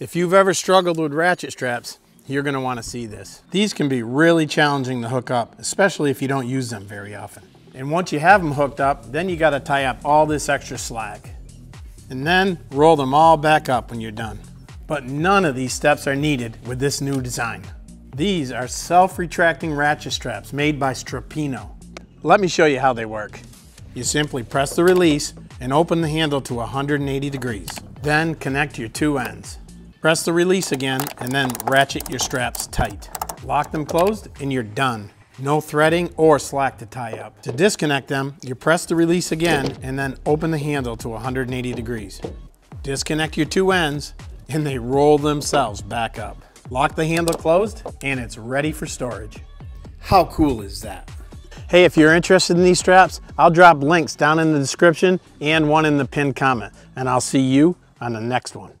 If you've ever struggled with ratchet straps, you're gonna wanna see this. These can be really challenging to hook up, especially if you don't use them very often. And once you have them hooked up, then you gotta tie up all this extra slack. And then roll them all back up when you're done. But none of these steps are needed with this new design. These are self-retracting ratchet straps made by Strapinno. Let me show you how they work. You simply press the release and open the handle to 180 degrees. Then connect your two ends. Press the release again and then ratchet your straps tight. Lock them closed and you're done. No threading or slack to tie up. To disconnect them, you press the release again and then open the handle to 180 degrees. Disconnect your two ends and they roll themselves back up. Lock the handle closed and it's ready for storage. How cool is that? Hey, if you're interested in these straps, I'll drop links down in the description and one in the pinned comment, and I'll see you on the next one.